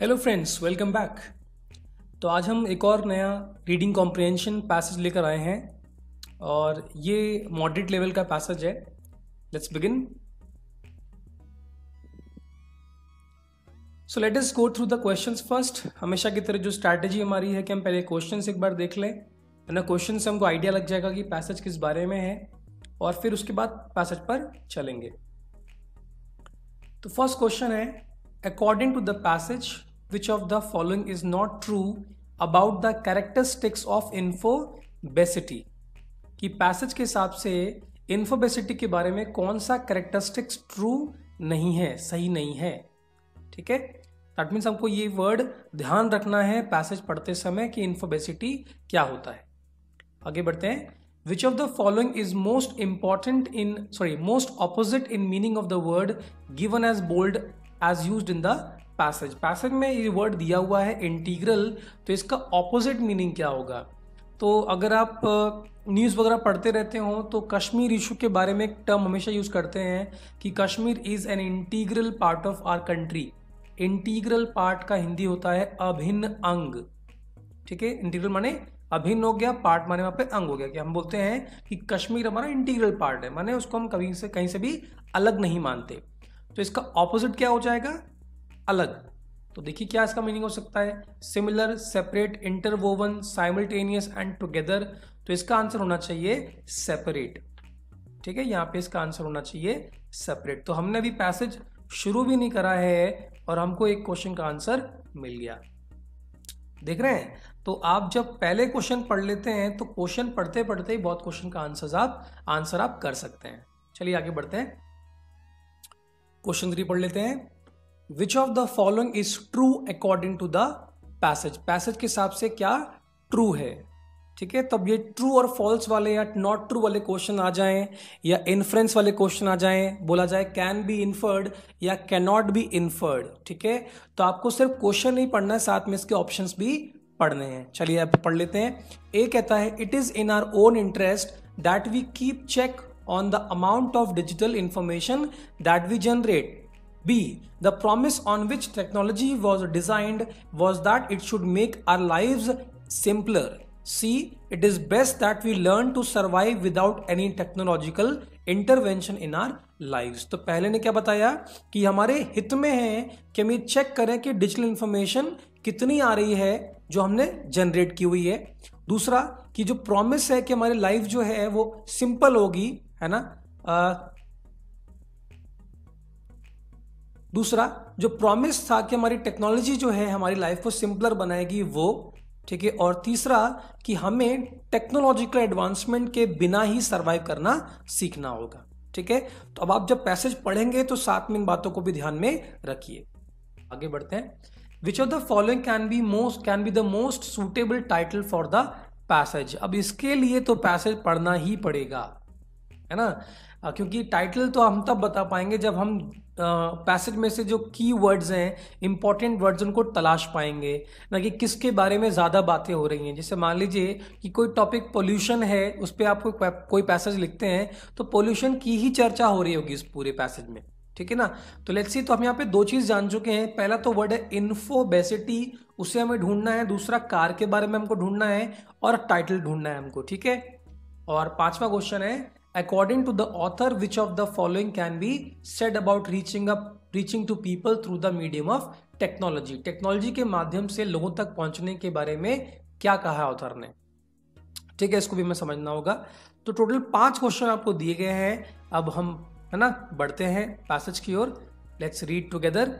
Hello friends welcome back तो आज हम एक और नया रीडिंग कॉम्प्रिहेंशन पैसेज लेकर आए हैं और ये मॉडरेट लेवल का पैसेज है। Let's begin so let us go through the questions first हमेशा की तरह जो स्ट्रैटेजी हमारी है कि हम पहले क्वेश्चंस एक बार देख लें। ना क्वेश्चन से हमको आइडिया लग जाएगा कि पैसेज किस बारे में है और फिर उसके बाद पैसेज पर चलेंगे। तो फ़र्स्ट क्वेश्चन है according to the passage which of the following is not true about the characteristics of infobesity? कि पैसेज के हिसाब से इन्फोबेसिटी के बारे में कौन सा करेक्टरिस्टिक्स ट्रू नहीं है, सही नहीं है? ठीक है? दैट मीन्स हमको ये वर्ड ध्यान रखना है पैसेज पढ़ते समय कि इन्फोबेसिटी क्या होता है। आगे बढ़ते हैं। Which of the following is most important in sorry most opposite in meaning of the word given as bold as use in the passage passage में ये वर्ड दिया हुआ है इंटीग्रल तो इसका ऑपोजिट मीनिंग क्या होगा? तो अगर आप न्यूज़ वगैरह पढ़ते रहते हो तो कश्मीर इशू के बारे में एक टर्म हमेशा यूज़ करते हैं कि Kashmir is an integral part of our country integral part का हिंदी होता है अभिन्न अंग। ठीक है? इंटीग्रल माने अभिन्न हो गया पार्ट माने वहाँ पे अंग हो गया, कि हम बोलते हैं कि कश्मीर हमारा इंटीग्रल पार्ट है, माने उसको हम कभी से, कहीं से भी अलग नहीं मानते। तो इसका ऑपोजिट क्या हो जाएगा? अलग। तो देखिए क्या इसका मीनिंग हो सकता है? Similar, separate, interwoven, simultaneous and together. तो इसका आंसर होना चाहिए सेपरेट। ठीक है, यहाँ पे इसका आंसर होना चाहिए सेपरेट। तो हमने अभी पैसेज शुरू भी नहीं करा है और हमको एक क्वेश्चन का आंसर मिल गया। देख रहे हैं? तो आप जब पहले क्वेश्चन पढ़ लेते हैं तो क्वेश्चन पढ़ते पढ़ते ही बहुत क्वेश्चन का आंसर आप आंसर आप कर सकते हैं। चलिए आगे बढ़ते हैं। क्वेश्चन थ्री पढ़ लेते हैं। Which of the following is true according to the passage passage के हिसाब से क्या ट्रू है? ठीक है, तब ये ट्रू और फॉल्स वाले या नॉट ट्रू वाले क्वेश्चन आ जाएँ, या इन्फ्रेंस वाले क्वेश्चन आ जाएँ, बोला जाए कैन बी इन्फर्ड या कैन नॉट बी इन्फर्ड ठीक है? तो आपको सिर्फ़ क्वेश्चन नहीं पढ़ना है, साथ में इसके ऑप्शंस भी पढ़ने हैं। चलिए अब पढ़ लेते हैं। ए कहता है it is in our own interest that we keep check on the amount of digital information that we generate B. The promise on which technology was designed was that it should make our lives simpler. C. It is best that we learn to survive without any technological intervention in our lives. तो पहले ने क्या बताया कि हमारे हित में है कि हम ये चेक करें कि डिजिटल इंफॉर्मेशन कितनी आ रही है जो हमने जनरेट की हुई है दूसरा कि जो प्रॉमिस है कि हमारी लाइफ जो है वो सिंपल होगी है ना दूसरा, जो प्रॉमिस था कि हमारी टेक्नोलॉजी जो है, हमारी लाइफ को सिंपलर बनाएगी, वो, ठीक है? और तीसरा, कि हमें टेक्नोलॉजिकल एडवांसमेंट के बिना ही सर्वाइव करना सीखना होगा, ठीक है? तो अब आप जब पैसेज पढ़ेंगे तो साथ में इन बातों को भी ध्यान में रखिए। आगे बढ़ते हैं। Which of the following can be most can be the most suitable title for the passage अब इसके लिए तो पैसेज पढ़ना ही पड़ेगा, है ना? क्योंकि टाइटल तो हम तब बता पाएँगे जब हम पैसेज में से जो की वर्ड्स हैं इंपॉर्टेंट वर्ड्स उनको तलाश पाएँगे, ना कि किसके बारे में ज़्यादा बातें हो रही हैं। जैसे मान लीजिए कि कोई टॉपिक पोल्यूशन है, उस पर आप कोई कोई पैसेज लिखते हैं तो पोल्यूशन की ही चर्चा हो रही होगी इस पूरे पैसेज में, ठीक है ना? तो लेट्स सी तो हम यहाँ पे दो चीज़ जान चुके हैं। पहला तो वर्ड है इन्फोबेसिटी उसे हमें ढूंढना है। दूसरा, कार के बारे में हमको ढूंढना है और टाइटल ढूंढना है हमको, ठीक है? और पांचवा क्वेश्चन है according to the author, which of the following can be said about reaching up, reaching to people through the medium of technology technology के माध्यम से लोगों तक पहुँचने के बारे में क्या कहा है ऑथर ने? ठीक है, इसको भी हमें समझना होगा। तो टोटल पाँच क्वेश्चन आपको दिए गए हैं। अब हम, है ना, बढ़ते हैं पैसेज की ओर। Let's read together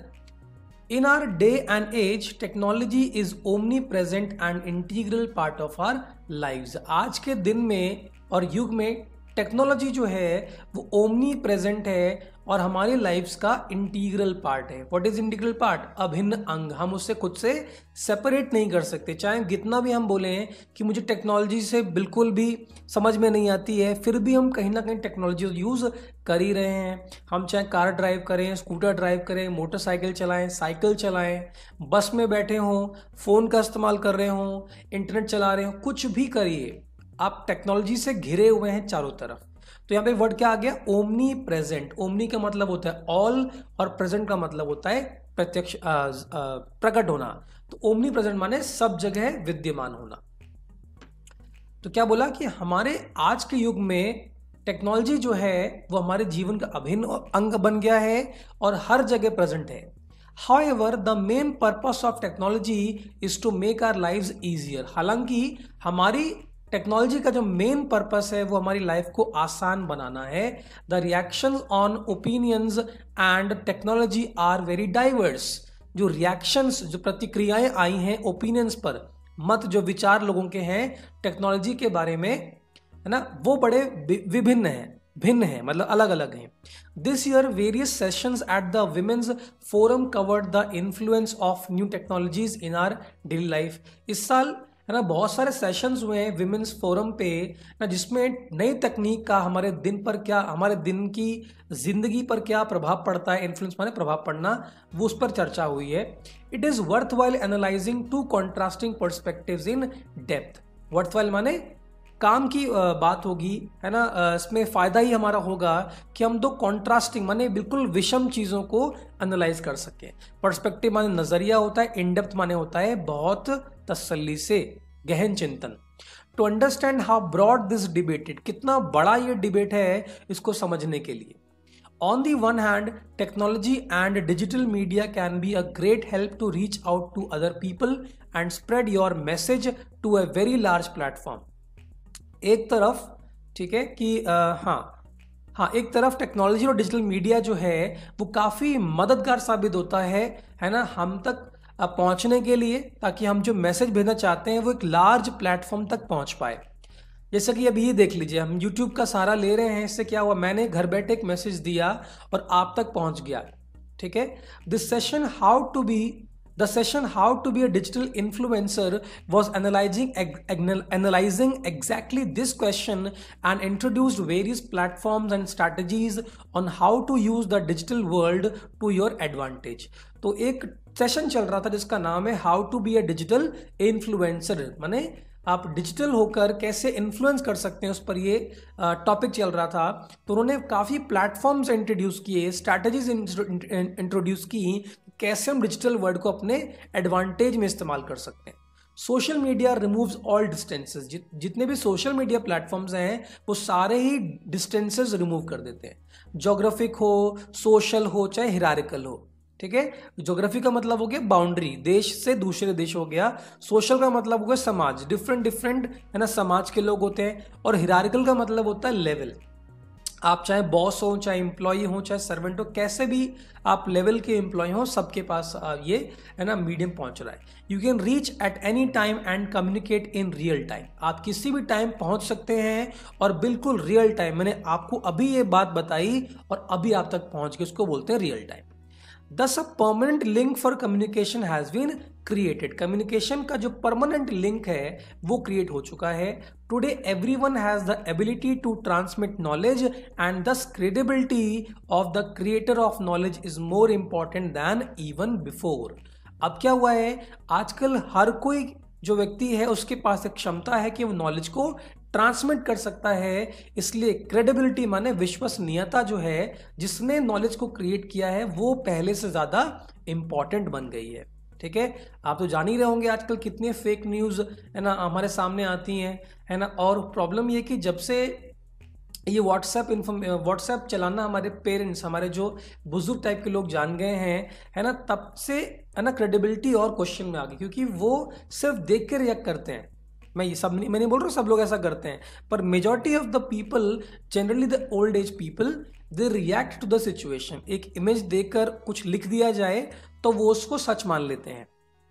in our day and age technology is omnipresent and integral part of our lives आज के दिन में और युग में टेक्नोलॉजी जो है, वो ओमनी प्रेजेंट है और हमारी लाइफ्स का इंटीग्रल पार्ट है। व्हाट इज़ इंटीग्रल पार्ट अभिन्न अंग। हम उससे खुद से सेपरेट नहीं कर सकते। चाहे जितना भी हम बोले कि मुझे टेक्नोलॉजी से बिल्कुल भी समझ में नहीं आती है, फिर भी हम कहीं ना कहीं टेक्नोलॉजी यूज़ कर ही रहे हैं। हम चाहे कार ड्राइव करें स्कूटर ड्राइव करें मोटरसाइकिल चलाएँ साइकिल चलाएँ बस में बैठे हों फ़ोन का इस्तेमाल कर रहे हों इंटरनेट चला रहे हों, कुछ भी करिए। आप टेक्नोलॉजी से घिरे हुए हैं चारों तरफ़। तो यहाँ पे वर्ड क्या आ गया? ओमनी प्रेजेंट ओमनी का मतलब होता है ऑल और प्रेजेंट का मतलब होता है प्रत्यक्ष प्रकट होना। तो ओमनी प्रेजेंट माने सब जगह विद्यमान होना। तो क्या बोला कि हमारे आज के युग में टेक्नोलॉजी जो है, वो हमारे जीवन का अभिन्न अंग बन गया है और हर जगह प्रेजेंट है। However the main purpose of technology is to make our life easier हालाँकि हमारी टेक्नोलॉजी का जो मेन पर्पस है, वो हमारी लाइफ को आसान बनाना है। The reaction on opinions and technology are very diverse जो रिएक्शंस जो प्रतिक्रियाएँ आई हैं ओपिनियंस पर, मत जो विचार लोगों के हैं टेक्नोलॉजी के बारे में, है ना, वो बड़े विभिन्न हैं, भिन्न है मतलब अलग अलग हैं। This year various sessions at the women's forum covered the influence of new technologies in our daily life इस साल है ना, बहुत सारे सेशंस हुए हैं विमेंस फोरम पे ना, जिसमें नई तकनीक का हमारे दिन पर क्या, हमारे दिन की ज़िंदगी पर क्या प्रभाव पड़ता है इन्फ्लुएंस माने प्रभाव पड़ना, वो उस पर चर्चा हुई है। It is worthwhile analysing two contrasting perspective in depth worthwhile माने काम की बात होगी, है ना? इसमें फ़ायदा ही हमारा होगा कि हम दो कॉन्ट्रास्टिंग माने बिल्कुल विषम चीज़ों को एनालाइज कर सकें। पर्सपेक्टिव माने नज़रिया होता है इनडेप्थ माने होता है, बहुत तसल्ली से, गहन चिंतन। To understand how broad this debated कितना बड़ा ये डिबेट है इसको समझने के लिए। On the one hand technology and digital media can be a great help to reach out to other people and spread your message to a very large platform एक तरफ़ ठीक है कि आ, हाँ हाँ एक तरफ़ टेक्नोलॉजी और डिजिटल मीडिया जो है वो काफ़ी मददगार साबित होता है है ना हम तक पहुँचने के लिए ताकि हम जो मैसेज भेजना चाहते हैं वो एक लार्ज प्लेटफॉर्म तक पहुँच पाए। जैसा कि अभी ये देख लीजिए हम यूट्यूब का सहारा ले रहे हैं इससे क्या हुआ मैंने घर बैठे एक मैसेज दिया और आप तक पहुँच गया ठीक है? This session how to be The session How to be a digital influencer was analyzing analyzing exactly this question and introduced various platforms and strategies on how to use the digital world to your advantage. तो एक session चल रहा था जिसका नाम है how to be a digital influencer माने आप डिजिटल होकर कैसे इन्फ्लुएंस कर सकते हैं उस पर ये टॉपिक चल रहा था तो उन्होंने काफ़ी प्लेटफॉर्म्स इंट्रोड्यूस किए स्ट्रैटेजीज इंट्रोड्यूस की कैसे हम डिजिटल वर्ड को अपने एडवांटेज में इस्तेमाल कर सकते हैं। Social media removes all distances जितने भी सोशल मीडिया प्लेटफॉर्म्स हैं, वो सारे ही डिस्टेंसेस रिमूव कर देते हैं। जोग्राफिक हो सोशल हो, चाहे हिरारिकल हो, ठीक है? जोग्राफी का मतलब हो गया बाउंड्री देश से दूसरे देश हो गया। सोशल का मतलब हो गया समाज। डिफरेंट डिफरेंट है ना, समाज के लोग होते हैं। और हिरारिकल का मतलब होता है लेवल आप चाहे बॉस हो, चाहे एम्प्लॉय हो, चाहे सर्वेंट हो, कैसे भी आप लेवल के एम्प्लॉय हो, सबके पास ये, है ना मीडियम पहुँच रहा है। You can reach at any time and communicate in real time आप किसी भी टाइम पहुँच सकते हैं और बिल्कुल रियल टाइम मैंने आपको अभी ये बात बताई और अभी आप तक पहुँच के उसको बोलते हैं real time thus a permanent link for communication has been created communication का जो परमानेंट लिंक है, वो क्रिएट हो चुका है। Today everyone has the ability to transmit knowledge and thus credibility of the creator of knowledge is more important than even before अब क्या हुआ है? आजकल हर कोई जो व्यक्ति है, उसके पास एक क्षमता है कि वो नॉलेज को ट्रांसमिट कर सकता है। इसलिए क्रेडिबिलिटी माने विश्वसनीयता जो है, जिसने नॉलेज को क्रिएट किया है, वो पहले से ज़्यादा इंपॉर्टेंट बन गई है। ठीक है? आप तो जान ही रहे होंगे आजकल कितने फेक न्यूज़ है ना, हमारे सामने आती हैं, है ना? और प्रॉब्लम ये कि जब से ये व्हाट्सएप इन्फॉर्म व्हाट्सएप चलाना हमारे पेरेंट्स हमारे जो बुज़ुर्ग टाइप के लोग जान गए हैं, है ना, तब से, है ना क्रेडिबिलिटी और क्वेश्चन में आ गई, क्योंकि वो सिर्फ़ देख के रिएक्ट करते हैं। मैं ये सब नहीं बोल रहा हूँ, सब लोग ऐसा करते हैं, पर majority of the people generally the old age people they react to the situation एक इमेज देखकर कुछ लिख दिया जाए तो वो उसको सच मान लेते हैं।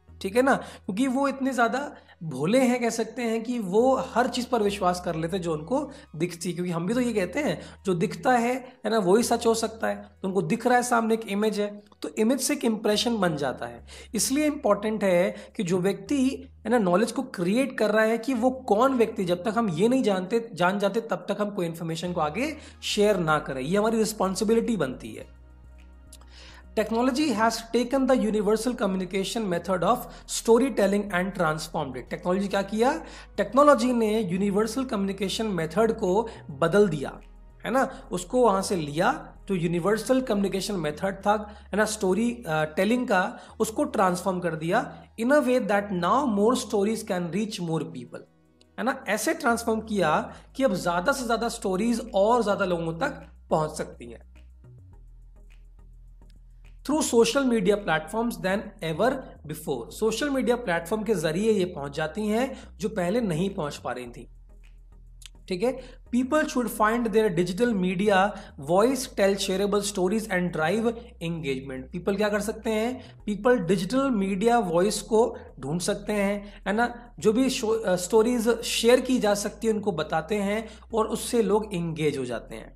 ठीक है ना? क्योंकि वो इतने ज़्यादा भोले हैं कह सकते हैं कि वो हर चीज़ पर विश्वास कर लेते हैं जो उनको दिखती क्योंकि हम भी तो ये कहते हैं, जो दिखता है है ना, वही सच हो सकता है। तो उनको दिख रहा है सामने एक इमेज है तो इमेज से एक इंप्रेशन बन जाता है। इसलिए इंपॉर्टेंट है कि जो व्यक्ति, है ना नॉलेज को क्रिएट कर रहा है कि वो कौन व्यक्ति, जब तक हम ये नहीं जानते, जान जाते, तब तक हम कोई इन्फॉर्मेशन को आगे शेयर ना करें। ये हमारी रिस्पॉन्सिबिलिटी बनती है। Technology has taken the universal communication method of storytelling and transformed it. Technology क्या किया? टेक्नोलॉजी ने यूनिवर्सल कम्युनिकेशन मेथड को बदल दिया, है ना? उसको वहाँ से लिया जो यूनिवर्सल कम्युनिकेशन मेथड था, है ना? स्टोरी टेलिंग का उसको ट्रांसफॉर्म कर दिया in a way that now more stories can reach more people है ना? ऐसे ट्रांसफॉर्म किया कि अब ज़्यादा से ज़्यादा स्टोरीज और ज़्यादा लोगों तक पहुँच सकती हैं। Through social media platforms then ever before social media platform के ज़रिए ये पहुँच जाती हैं जो पहले नहीं पहुँच पा रही थी। ठीक है? People should find their digital media voice tell shareable stories and drive engagement people क्या कर सकते हैं? पीपल डिजिटल मीडिया वॉइस को ढूंढ सकते हैं, है ना? जो भी स्टोरीज शेयर की जा सकती है, उनको बताते हैं और उससे लोग एंगेज हो जाते हैं।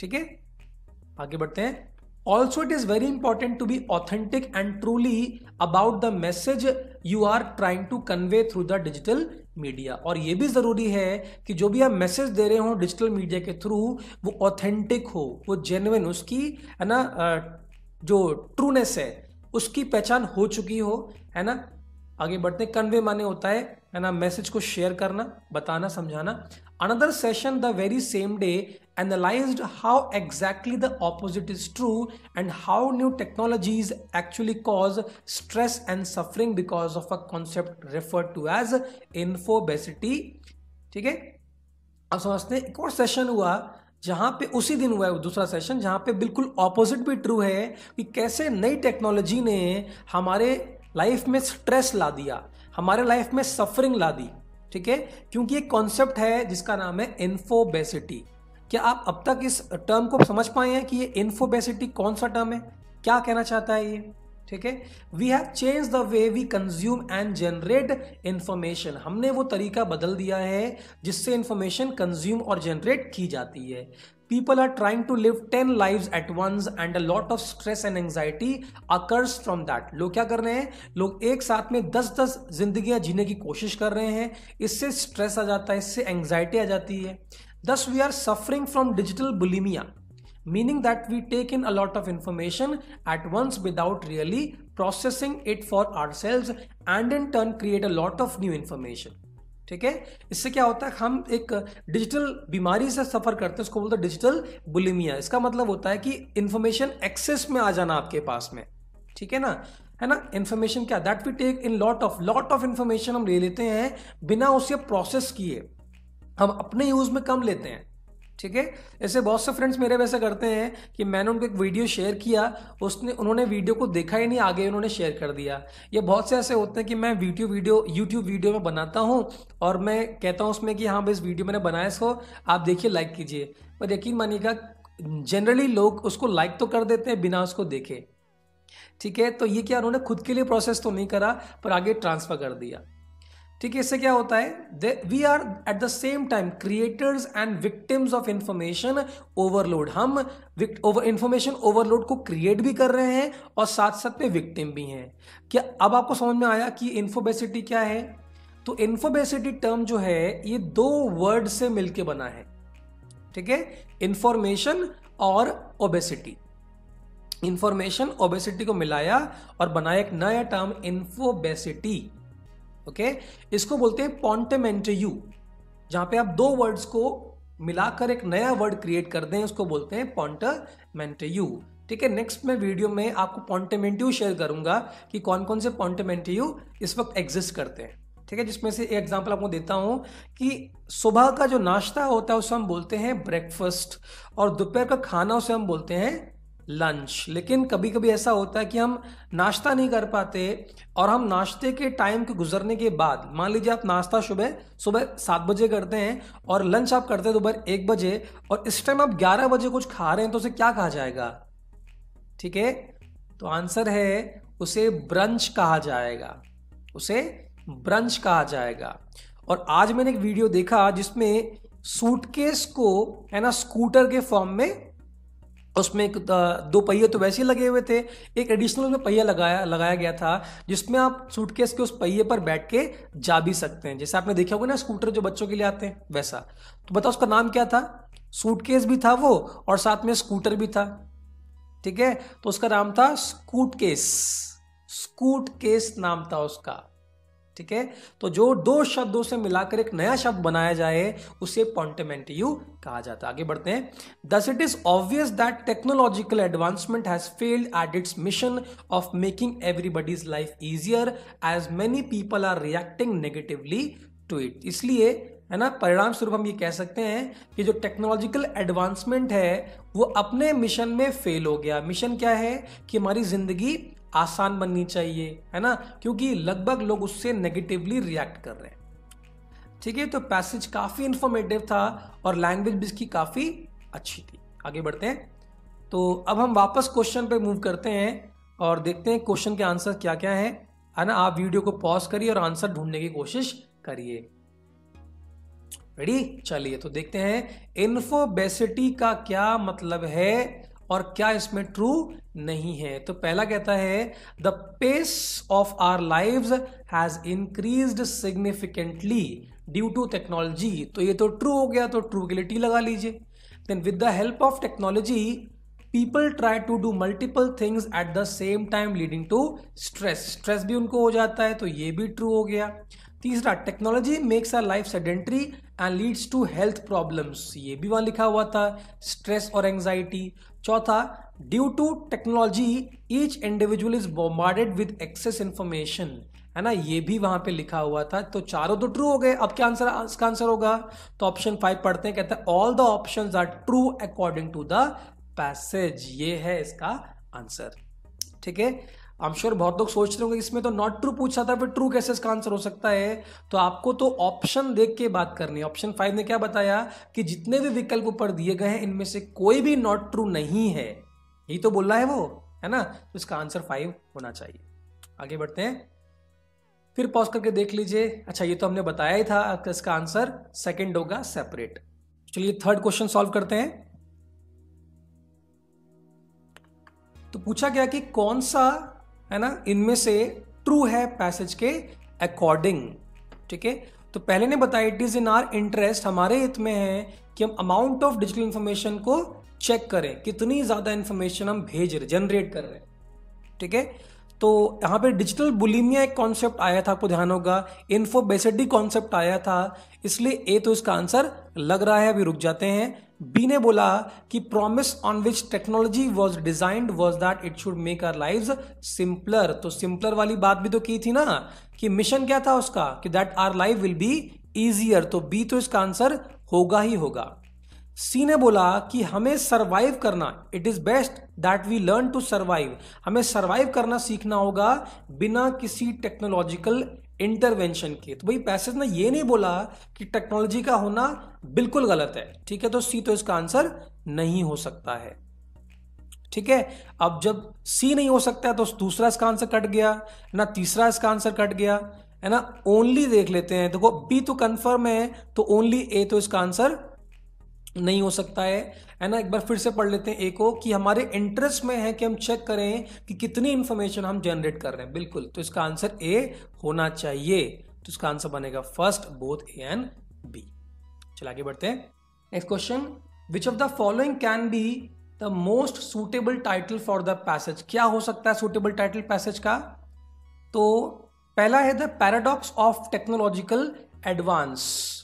ठीक है? आगे बढ़ते हैं। Also it is very important to be authentic and truly about the message you are trying to convey through the digital media और यह भी ज़रूरी है कि जो भी आप मैसेज दे रहे हो डिजिटल मीडिया के थ्रू वो ऑथेंटिक हो, वो जेन्युन उसकी, है ना जो ट्रूनेस है, उसकी पहचान हो चुकी हो, है ना? आगे बढ़ते कन्वे माने होता है है ना मैसेज को शेयर करना, बताना, समझाना। Another session the very same day analyse how exactly the opposite is true and how new technologies actually cause stress and suffering because of a concept refer to as infobesity ठीक है? अब समझते हैं, एक और सेशन हुआ जहाँ पे उसी दिन हुआ है दूसरा सेशन जहाँ पे बिल्कुल ऑपोजिट भी ट्रू है कि कैसे नई टेक्नोलॉजी ने हमारे लाइफ में स्ट्रेस ला दिया, हमारे लाइफ में सफरिंग ला दी, ठीक है? क्योंकि एक कॉन्सेप्ट है जिसका नाम है इन्फोबेसिटी। क्या आप अब तक इस टर्म को समझ पाए हैं कि ये इन्फोबेसिटी कौन सा टर्म है? क्या कहना चाहता है ये? ठीक है? We have change the way we consume and generate information हमने वो तरीका बदल दिया है जिससे इन्फॉर्मेशन कंज्यूम और जनरेट की जाती है। People are trying to live ten live at once and a lot of stress and anxiety occurs from that लोग क्या कर रहे हैं लोग एक साथ में दस दस जिंदगियाँ जीने की कोशिश कर रहे हैं इससे स्ट्रेस आ जाता है इससे एंगजाइटी आ जाती है Thus, we are suffering from digital bulimia, meaning that we take in a lot of information at once without really processing it for ourselves and in turn create a lot of new information. ठीक है? इससे क्या होता है, हम एक digital बीमारी से सफ़र करते हैं, उसको बोलते हैं डिजिटल बुलिमिया इसका मतलब होता है कि इन्फॉर्मेशन एक्सेस में आ जाना आपके पास में। ठीक है ना? है ना? इन्फॉर्मेशन क्या? That we take in lot of lot of information हम ले लेते हैं, बिना उसे प्रोसेस किए। हम अपने यूज़ में कम लेते हैं। ठीक है? ऐसे बहुत से फ्रेंड्स मेरे वैसे करते हैं कि मैंने उनको एक वीडियो शेयर किया, उसने उन्होंने वीडियो को देखा ही नहीं, आगे उन्होंने शेयर कर दिया। ये बहुत से ऐसे होते हैं कि मैं वीडियो वीडियो यूट्यूब वीडियो में बनाता हूँ और मैं कहता हूँ उसमें कि हाँ भाई इस वीडियो मैंने बनाया इसको, आप देखिए लाइक कीजिए। पर यकीन मानिएगा जनरली लोग उसको लाइक तो कर देते हैं, बिना उसको देखे। ठीक है? तो ये क्या उन्होंने खुद के लिए प्रोसेस तो नहीं करा, पर आगे ट्रांसफ़र कर दिया। ठीक है, इससे क्या होता है? We are at the same time creators and victims of information overload हम ओवर इंफॉर्मेशन ओवरलोड को क्रिएट भी कर रहे हैं और साथ साथ में विक्टिम भी हैं। क्या अब आपको समझ में आया कि इन्फोबेसिटी क्या है? तो इन्फोबेसिटी टर्म जो है, ये दो वर्ड से मिलके बना है। ठीक है? इंफॉर्मेशन और ओबेसिटी इंफॉर्मेशन ओबेसिटी को मिलाया और बनाया एक नया टर्म इन्फोबेसिटी ओके इसको बोलते हैं पॉन्टेमेंटेयू जहाँ पे आप दो वर्ड्स को मिलाकर एक नया वर्ड क्रिएट कर दें, उसको बोलते हैं पॉन्टेमेंटेयू ठीक है नेक्स्ट में वीडियो में आपको पॉन्टेमेंट्यू शेयर करूँगा कि कौन कौन से पॉन्टेमेंटेयू इस वक्त एग्जिस्ट करते हैं। ठीक है, जिसमें से एक एग्जांपल आपको देता हूँ कि सुबह का जो नाश्ता होता है, उसे हम बोलते हैं ब्रेकफास्ट और दोपहर का खाना उसे हम बोलते हैं लंच लेकिन कभी कभी ऐसा होता है कि हम नाश्ता नहीं कर पाते और हम नाश्ते के टाइम के गुजरने के बाद, मान लीजिए आप नाश्ता सुबह सुबह सात बजे करते हैं और लंच आप करते हैं दोपहर एक बजे और इस टाइम आप ग्यारह बजे कुछ खा रहे हैं तो उसे क्या कहा जाएगा? ठीक है? तो आंसर है, उसे ब्रंच कहा जाएगा। उसे ब्रंच कहा जाएगा। और आज मैंने एक वीडियो देखा जिसमें सूटकेस को, है ना स्कूटर के फॉर्म में उसमें एक दो पहिए तो वैसे ही लगे हुए थे। एक एडिशनल उसमें पहिया लगाया लगाया गया था, जिसमें आप सूटकेस के उस पहिए पर बैठ के जा भी सकते हैं। जैसे आपने देखा होगा ना स्कूटर जो बच्चों के लिए आते हैं, वैसा। तो बताओ उसका नाम क्या था? सूटकेस भी था वो, और साथ में स्कूटर भी था। ठीक है? तो उसका नाम था स्कूट केस स्कूट केस नाम था उसका। ठीक है? तो जो दो शब्दों से मिलाकर एक नया शब्द बनाया जाए, उसे पॉन्टेमेंटिव कहा जाता है। आगे बढ़ते हैं। Thus it is obvious that technological advancement has failed at its mission of making everybody's life easier as many people are reacting negatively to it इसलिए, है ना परिणाम स्वरूप हम ये कह सकते हैं कि जो टेक्नोलॉजिकल एडवांसमेंट है, वो अपने मिशन में फेल हो गया। मिशन क्या है? कि हमारी ज़िंदगी आसान बननी चाहिए, है ना? क्योंकि लगभग लोग उससे नेगेटिवली रिएक्ट कर रहे हैं। ठीक है? तो पैसेज काफ़ी इंफॉर्मेटिव था और लैंग्वेज भी इसकी काफ़ी अच्छी थी। आगे बढ़ते हैं। तो अब हम वापस क्वेश्चन पे मूव करते हैं और देखते हैं क्वेश्चन के आंसर क्या क्या है। है ना? आप वीडियो को पॉज करिए और आंसर ढूँढने की कोशिश करिए। रेडी चलिए तो देखते हैं। इन्फोबेसिटी का क्या मतलब है? और क्या इसमें ट्रू नहीं है? तो पहला कहता है the pace of our live has increase significantly due to technology तो ये तो ट्रू हो गया तो ट्रू के लिए टी लगा लीजिए। Then with the help of technology people try to do multiple things at the same time leading to stress stress भी उनको हो जाता है तो ये भी ट्रू हो गया। तीसरा technology makes our life sedentary and leads to health problems ये भी वहाँ लिखा हुआ था स्ट्रेस और एंग्जाइटी चौथा due to technology each individual is bombarded with excess information है ना? ये भी वहाँ पे लिखा हुआ था। तो चारों तो ट्रू हो गए। अब क्या आंसर इसका आंसर होगा? तो ऑप्शन फाइव पढ़ते हैं। कहते हैं all the option are true according to the passage ये है इसका आंसर ठीक है? आई एम श्योर बहुत लोग सोच रहे होंगे, इसमें तो नॉट ट्रू पूछा था, फिर ट्रू कैसे इसका आंसर हो सकता है? तो आपको तो ऑप्शन देख के बात करनी है। ऑप्शन फाइव ने क्या बताया कि जितने भी विकल्प ऊपर दिए गए हैं, इनमें से कोई भी नॉट ट्रू नहीं है। यही तो बोल रहा है वो, है ना? तो इसका आंसर फाइव होना चाहिए। आगे बढ़ते हैं। फिर पॉज करके देख लीजिए। अच्छा ये तो हमने बताया ही था इसका आंसर सेकेंड होगा सेपरेट चलिए थर्ड क्वेश्चन सॉल्व करते हैं। तो पूछा गया कि कौन सा है ना? इनमें से ट्रू है पैसेज के अकॉर्डिंग ठीक है? तो पहले ने बताया it is in our interest हमारे हित में है, कि हम अमाउंट ऑफ़ डिजिटल इंफॉर्मेशन को चेक करें, कितनी ज़्यादा इंफॉर्मेशन हम भेज रहे जनरेट कर रहे हैं, ठीक है? तो यहाँ पे डिजिटल बुलिमिया एक कॉन्सेप्ट आया था, आपको ध्यान होगा इन्फोबेसिडी कॉन्सेप्ट आया था, इसलिए ए तो इसका आंसर लग रहा है, अभी रुक जाते हैं। बी ने बोला कि promise on which technology was designed was that it should make our live simpler तो सिंपलर वाली बात भी तो की थी ना कि मिशन क्या था उसका? कि that our life will be easier तो बी तो इसका आंसर होगा ही होगा। सी ने बोला कि हमें सरवाइव करना it is best that we learn to survive हमें सरवाइव करना सीखना होगा बिना किसी टेक्नोलॉजिकल इंटरवेंशन के तो भाई पैसेज ने ये नहीं बोला कि टेक्नोलॉजी का होना बिल्कुल गलत है। ठीक है तो सी तो इसका आंसर नहीं हो सकता है। ठीक है, अब जब सी नहीं हो सकता है तो दूसरा इसका आंसर कट गया, ना तीसरा इसका आंसर कट गया, है ना? ओनली देख लेते हैं। देखो बी तो कंफर्म है तो ओनली ए तो इसका आंसर नहीं हो सकता है। है ना? एक बार फिर से पढ़ लेते हैं ए को कि हमारे इंटरेस्ट में है कि हम चेक करें कि कितनी इंफॉर्मेशन हम जनरेट कर रहे हैं। बिल्कुल तो इसका आंसर ए होना चाहिए। तो इसका आंसर बनेगा first both A and B चल आगे बढ़ते हैं। Next question which of the following can be the most suitable title for the passage क्या हो सकता है सुटेबल टाइटल पैसेज का? तो पहला है the paradox of technological advance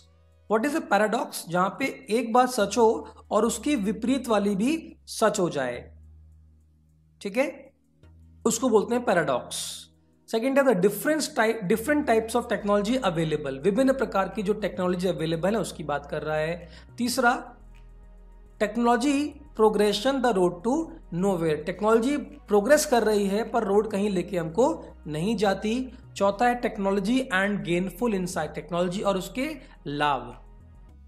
what is a paradox जहाँ पे एक बात सच हो और उसकी विपरीत वाली भी सच हो जाए। ठीक है? उसको बोलते हैं पैराडॉक्स सेकेंड है the difference type different types of technology available विभिन्न प्रकार की जो टेक्नोलॉजी अवेलेबल है, उसकी बात कर रहा है। तीसरा technology progression the road to nowhere. Technology progress कर रही है, पर रोड कहीं लेके हमको नहीं जाती। चौथा है technology and gainful insight. Technology और उसके लाभ।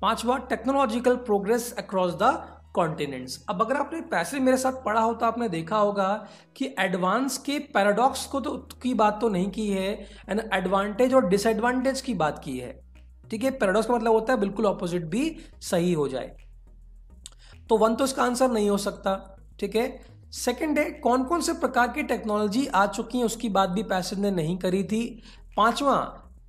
पांचवा, technological progress across the continents. अब अगर आपने पैसे मेरे साथ पढ़ा हो तो आपने देखा होगा कि एडवांस के पैराडॉक्स को तो की बात तो नहीं की है, एंड एडवांटेज और डिसएडवांटेज की बात की है। ठीक है, पैराडॉक्स का मतलब होता है बिल्कुल ऑपोजिट भी सही हो जाए। तो वन तो इसका आंसर नहीं हो सकता, ठीक है? सेकेंड है कौन कौन से प्रकार की टेक्नोलॉजी आ चुकी है? उसकी बात भी पैसेज ने नहीं करी थी। पांचवा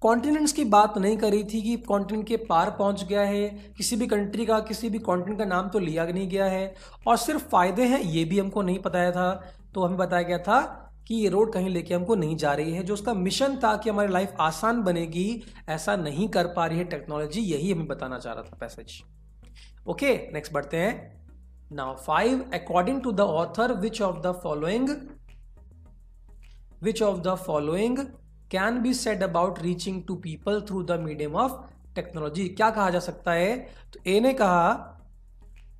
कॉन्टिनेंट्स की बात नहीं करी थी कि कॉन्टिनेंट के पार पहुँच गया है, किसी भी कंट्री का, किसी भी कॉन्टिनेंट का नाम तो लिया नहीं गया है। और सिर्फ़ फ़ायदे हैं, ये भी हमको नहीं बताया था। तो हमें बताया गया था कि ये रोड कहीं लेके हमको नहीं जा रही है। जो उसका मिशन था कि हमारी लाइफ आसान बनेगी, ऐसा नहीं कर पा रही है टेक्नोलॉजी यही हमें बताना चाह रहा था, पैसेज। ओके नेक्स्ट बढ़ते हैं. Now five according to the author which of the following which of the following can be said about reaching to people through the medium of technology क्या कहा जा सकता है? तो ए ने कहा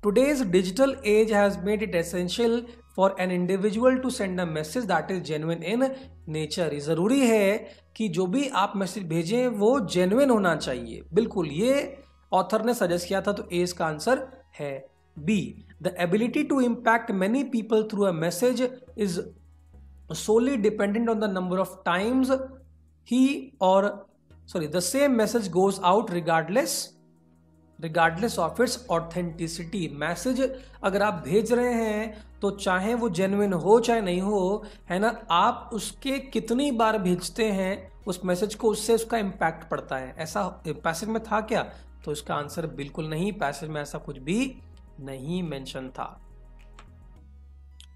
today's digital age has made it essential for an individual to send a message that is genuine in nature ज़रूरी है कि जो भी आप मैसेज भेजें, वो जेन्युन होना चाहिए। बिल्कुल, ये ऑथर ने सजेस्ट किया था तो ए इसका आंसर है B the ability to impact many people through a message is solely dependent on the number of times he or, sorry, the same message goes out regardless regardless of its authenticity message अगर आप भेज रहे हैं तो चाहे वो genuine हो चाहे नहीं हो, है ना, आप उसके कितनी बार भेजते हैं, उस मैसेज को, उससे उसका इम्पैक्ट पड़ता है। ऐसा पैसेज में था क्या? तो इसका आंसर बिल्कुल नहीं, पैसेज में ऐसा कुछ भी नहीं मेंशन था।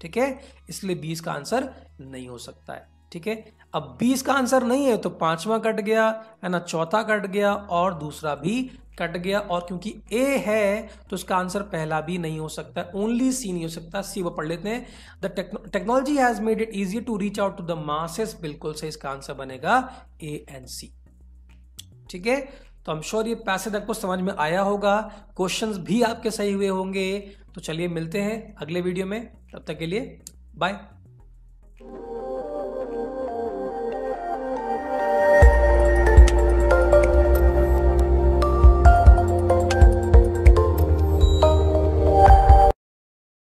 ठीक है? इसलिए बीस का आंसर नहीं हो सकता है। ठीक है? अब बीस का आंसर नहीं है तो पांचवा कट गया, है ना? चौथा कट गया और दूसरा भी कट गया और क्योंकि ए है तो इसका आंसर पहला भी नहीं हो सकता ओनली सी नहीं हो सकता। सी वो पढ़ लेते हैं। The technology has made it easy to reach out to the masses बिल्कुल से इसका आंसर बनेगा ए एंड सी ठीक है? तो हम श्योर ये पैसेज आपको समझ में आया होगा। क्वेश्चन भी आपके सही हुए होंगे। तो चलिए मिलते हैं अगले वीडियो में। तब तक के लिए बाय